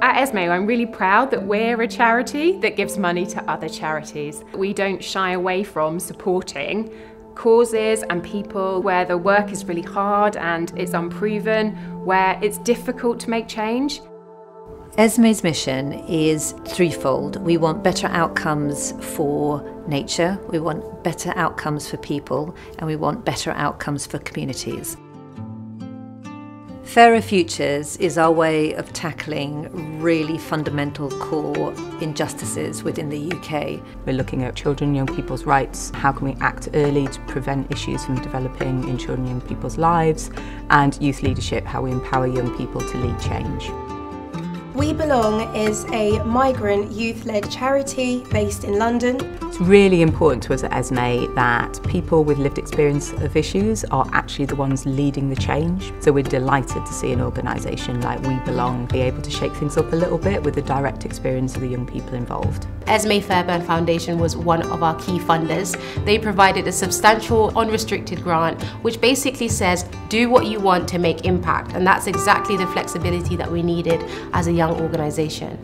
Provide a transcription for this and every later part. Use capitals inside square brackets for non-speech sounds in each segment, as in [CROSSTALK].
At Esmée, I'm really proud that we're a charity that gives money to other charities. We don't shy away from supporting causes and people where the work is really hard and it's unproven, where it's difficult to make change. Esmée's mission is threefold. We want better outcomes for nature, we want better outcomes for people, and we want better outcomes for communities. Fairer Futures is our way of tackling really fundamental core injustices within the UK. We're looking at children and young people's rights. How can we act early to prevent issues from developing in children and young people's lives? And youth leadership, how we empower young people to lead change. We Belong is a migrant youth led charity based in London. It's really important to us at Esmée that people with lived experience of issues are actually the ones leading the change. So we're delighted to see an organisation like We Belong be able to shake things up a little bit with the direct experience of the young people involved. Esmée Fairbairn Foundation was one of our key funders. They provided a substantial unrestricted grant which basically says do what you want to make impact and that's exactly the flexibility that we needed as a young organisation.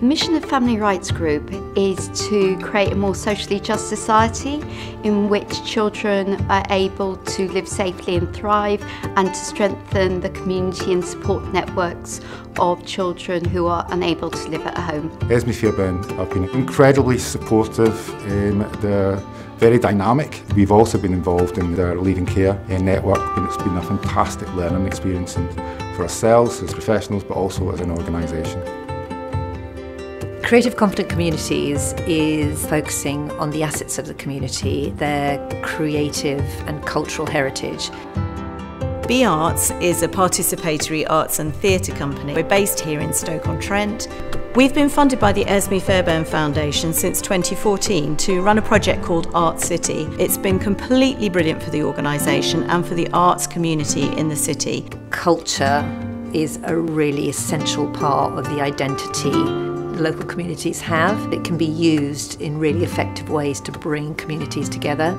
The mission of Family Rights Group is to create a more socially just society in which children are able to live safely and thrive and to strengthen the community and support networks of children who are unable to live at home. Esmée Fairbairn have been incredibly supportive, um, they're very dynamic. We've also been involved in their Leading Care network and it's been a fantastic learning experience for ourselves as professionals but also as an organisation. Creative Confident Communities is focusing on the assets of the community, their creative and cultural heritage. B Arts is a participatory arts and theatre company. We're based here in Stoke-on-Trent. We've been funded by the Esmée Fairbairn Foundation since 2014 to run a project called Art City. It's been completely brilliant for the organisation and for the arts community in the city. Culture is a really essential part of the identity local communities have. It can be used in really effective ways to bring communities together.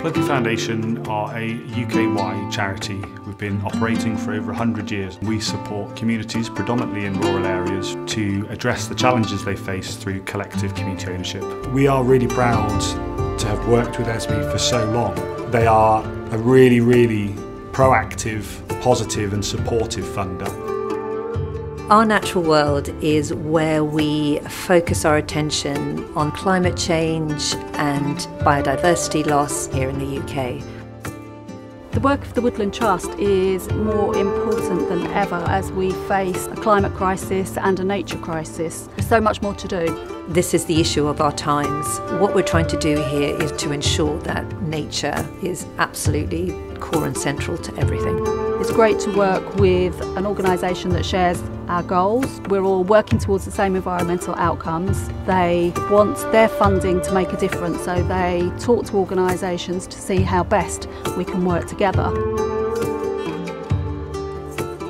Plunkett Foundation are a UK-wide charity. We've been operating for over 100 years. We support communities, predominantly in rural areas, to address the challenges they face through collective community ownership. We are really proud to have worked with Esmée for so long. They are a really, really proactive, positive and supportive funder. Our natural world is where we focus our attention on climate change and biodiversity loss here in the UK. The work of the Woodland Trust is more important than ever as we face a climate crisis and a nature crisis. There's so much more to do. This is the issue of our times. What we're trying to do here is to ensure that nature is absolutely core and central to everything. It's great to work with an organisation that shares our goals. We're all working towards the same environmental outcomes. They want their funding to make a difference, so they talk to organisations to see how best we can work together.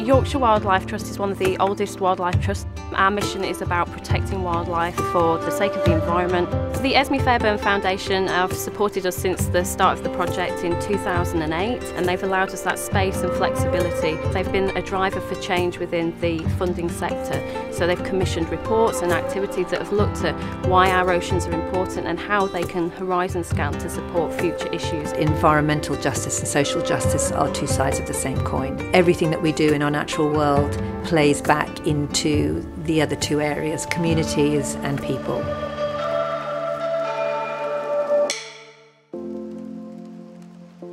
Yorkshire Wildlife Trust is one of the oldest wildlife trusts. Our mission is about protecting wildlife for the sake of the environment. The Esmée Fairbairn Foundation have supported us since the start of the project in 2008 and they've allowed us that space and flexibility. They've been a driver for change within the funding sector. So they've commissioned reports and activities that have looked at why our oceans are important and how they can horizon scan to support future issues. Environmental justice and social justice are two sides of the same coin. Everything that we do in our natural world plays back into the other two areas, communities and people.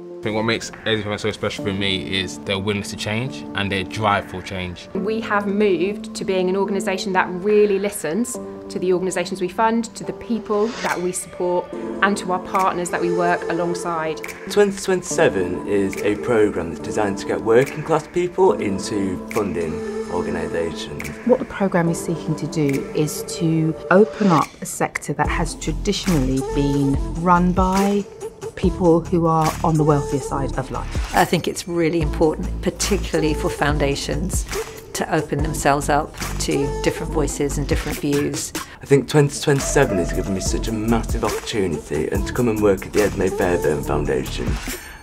I think what makes everything so special for me is their willingness to change and their drive for change. We have moved to being an organisation that really listens to the organisations we fund, to the people that we support and to our partners that we work alongside. 2027 is a programme that's designed to get working class people into funding organisations. What the programme is seeking to do is to open up a sector that has traditionally been run by people who are on the wealthier side of life. I think it's really important, particularly for foundations, to open themselves up to different voices and different views. I think 2027 has given me such a massive opportunity and to come and work at the Esmée Fairbairn Foundation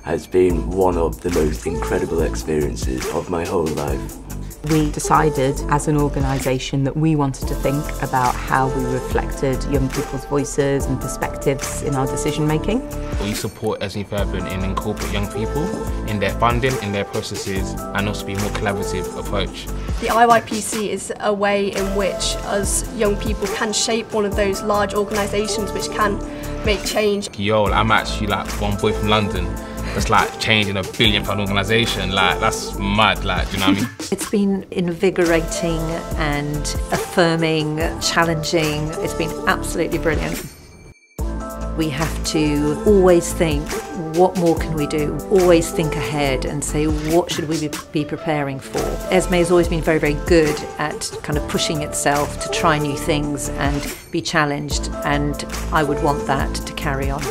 has been one of the most incredible experiences of my whole life. We decided as an organisation that we wanted to think about how we reflected young people's voices and perspectives in our decision making. We support Esmée Fairbairn in incorporate young people in their funding, in their processes and also be more collaborative approach. The IYPC is a way in which us young people can shape one of those large organisations which can make change. Yo, I'm actually like one boy from London that's like changing a billion pound organisation. Like that's mad, like do you know what I mean? [LAUGHS] It's been invigorating and affirming, challenging. It's been absolutely brilliant. We have to always think, what more can we do? Always think ahead and say, what should we be preparing for? Esmée has always been very, very good at kind of pushing itself to try new things and be challenged, and I would want that to carry on.